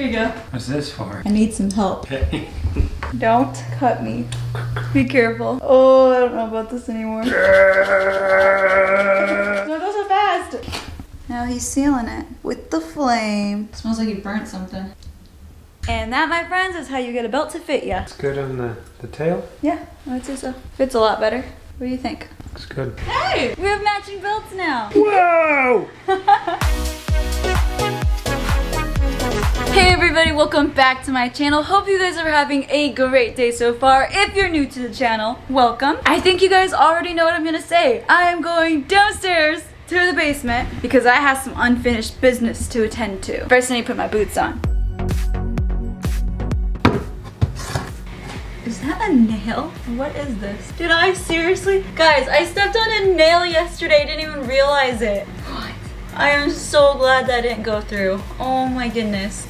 Here you go. What's this for? I need some help. Okay. Don't cut me. Be careful. Oh, I don't know about this anymore. Don't go so fast. Now he's sealing it with the flame. smells like you burnt something. And that, my friends, is how you get a belt to fit ya. It's good on the, the tail. Yeah, I would say so. Fits a lot better. What do you think? Looks good. Hey, we have matching belts now. Whoa! Hey everybody, welcome back to my channel. Hope you guys are having a great day so far. If you're new to the channel, welcome. I think you guys already know what I'm gonna say. I am going downstairs to the basement because I have some unfinished business to attend to. First I need to put my boots on. Is that a nail? What is this? Did I seriously? Guys, I stepped on a nail yesterday. Didn't even realize it. I am so glad that didn't go through. Oh my goodness.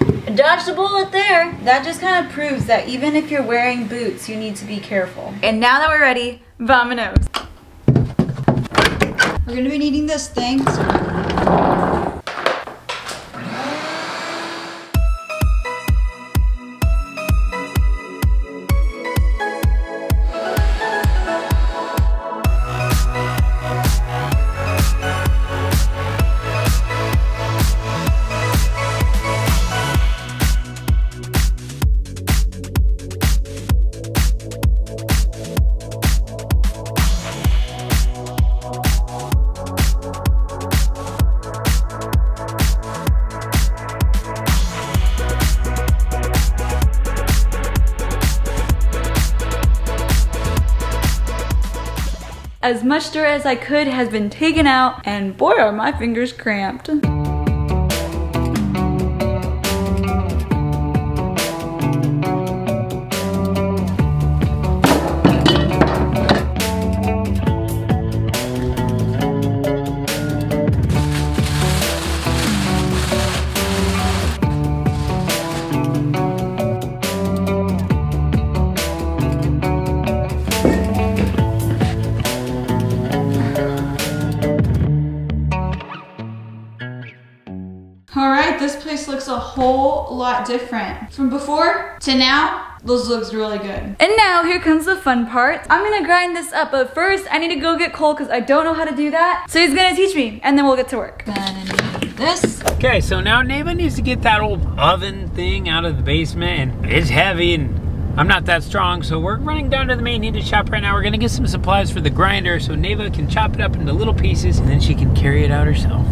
I dodged the bullet there. That just kind of proves that even if you're wearing boots, you need to be careful. And now that we're ready, vamonos. We're gonna be needing this thing. As much dirt as I could has been taken out, and boy are my fingers cramped. Right, this place looks a whole lot different. From before to now, this looks really good. And now here comes the fun part. I'm gonna grind this up, but first I need to go get Cole because I don't know how to do that. So he's gonna teach me and then we'll get to work. This. Okay, so now Neva needs to get that old oven thing out of the basement, and it's heavy, and I'm not that strong, so we're running down to the main heated shop right now. We're gonna get some supplies for the grinder so Neva can chop it up into little pieces, and then she can carry it out herself.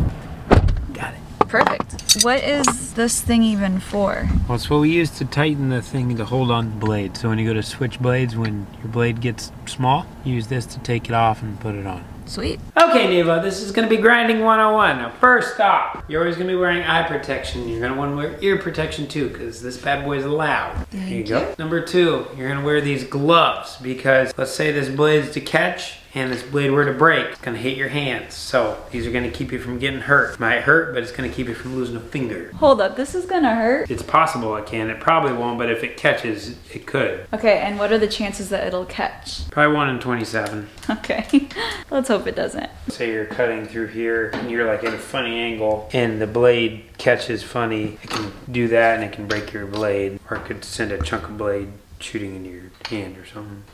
Got it. Perfect. What is this thing even for? Well, it's what we use to tighten the thing to hold on the blade. So when you go to switch blades, when your blade gets small, use this to take it off and put it on. Sweet. Okay, Neva, this is gonna be grinding 101. Now, first off, you're always gonna be wearing eye protection. You're gonna wanna wear ear protection too, because this bad boy is loud. there you Thank go. you. Number two, you're gonna wear these gloves because let's say this blade's to catch and this blade were to break, it's gonna hit your hands. So these are gonna keep you from getting hurt. Might hurt, but it's gonna keep you from losing a finger. Hold up, this is gonna hurt. It's possible it can. It probably won't, but if it catches, it could. Okay, and what are the chances that it'll catch? Probably one in 27. Okay, let's hope it doesn't. Say you're cutting through here and you're like at a funny angle and the blade catches funny, it can do that and it can break your blade or it could send a chunk of blade shooting into your hand or something.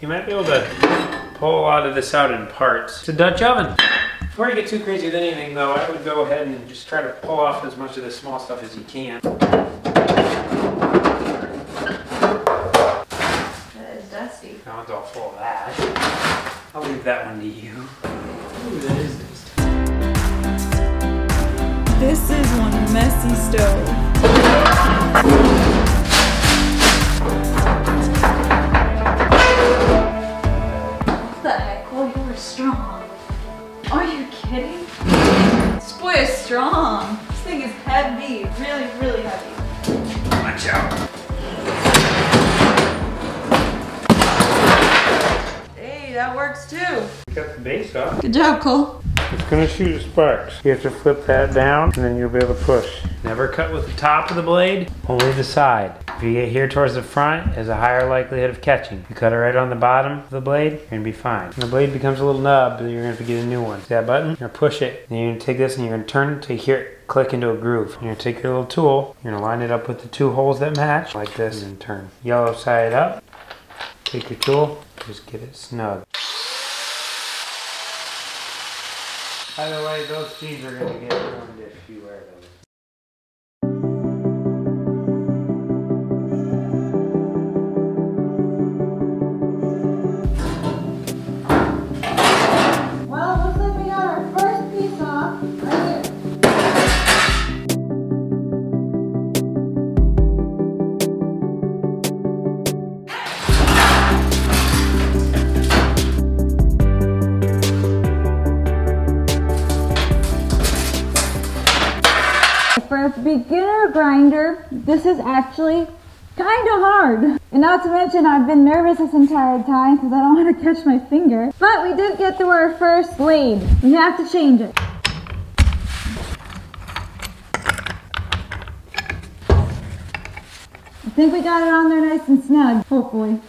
You might be able to pull a lot of this out in parts. It's a Dutch oven. Before you get too crazy with anything though, I would go ahead and just try to pull off as much of the small stuff as you can. That is dusty. Now it's all full of that. I'll leave that one to you. Ooh, that is nice. This is one messy stove. That works too. Cut the base off. Good job, Cole. It's gonna shoot sparks. You have to flip that down and then you'll be able to push. Never cut with the top of the blade, only the side. If you get here towards the front, there's a higher likelihood of catching. If you cut it right on the bottom of the blade, you're gonna be fine. When the blade becomes a little nub, you're gonna have to get a new one. See that button? You're gonna push it, and you're gonna take this and you're gonna turn it to hear it click into a groove. You're gonna take your little tool, you're gonna line it up with the two holes that match, like this, and then turn. Yellow side up, take your tool, just get it snug. By the way, those jeans are gonna get ruined if you wear those. For a beginner grinder, this is actually kind of hard. And not to mention, I've been nervous this entire time because I don't want to catch my finger. But we did get through our first blade. We have to change it. I think we got it on there nice and snug, hopefully.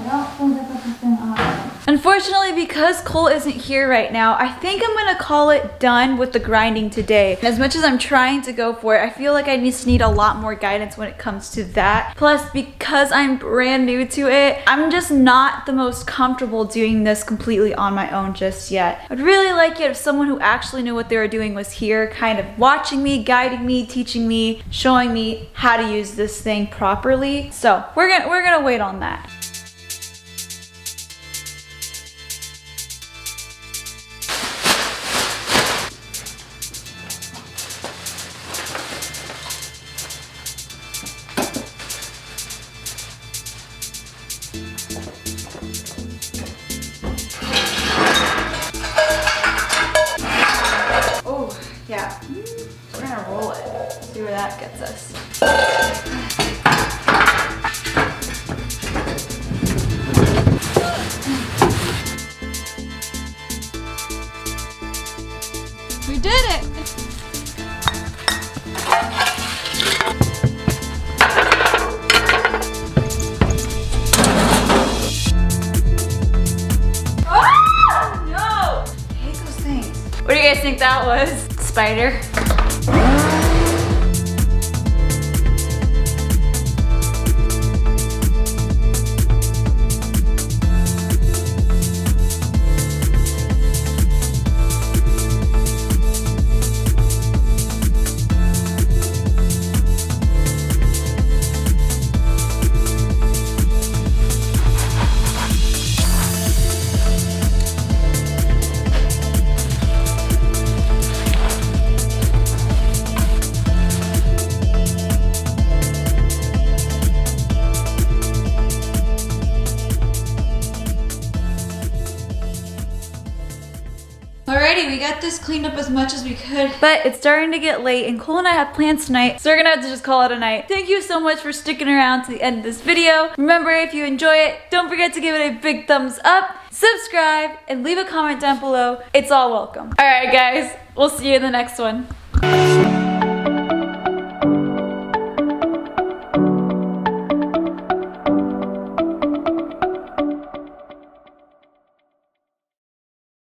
I don't think on. Unfortunately, because Cole isn't here right now, I think I'm gonna call it done with the grinding today. As much as I'm trying to go for it, I feel like I just need a lot more guidance when it comes to that. Plus, because I'm brand new to it, I'm just not the most comfortable doing this completely on my own just yet. I'd really like it if someone who actually knew what they were doing was here, kind of watching me, guiding me, teaching me, showing me how to use this thing properly. So we're gonna we're gonna wait on that. That gets us. We did it! Ah! No! I hate those things. What do you guys think that was? Spider? Alrighty, we got this cleaned up as much as we could. But it's starting to get late and Cole and I have plans tonight, so we're gonna have to just call it a night. Thank you so much for sticking around to the end of this video. Remember, if you enjoy it, don't forget to give it a big thumbs up, subscribe, and leave a comment down below. It's all welcome. Alright guys, we'll see you in the next one.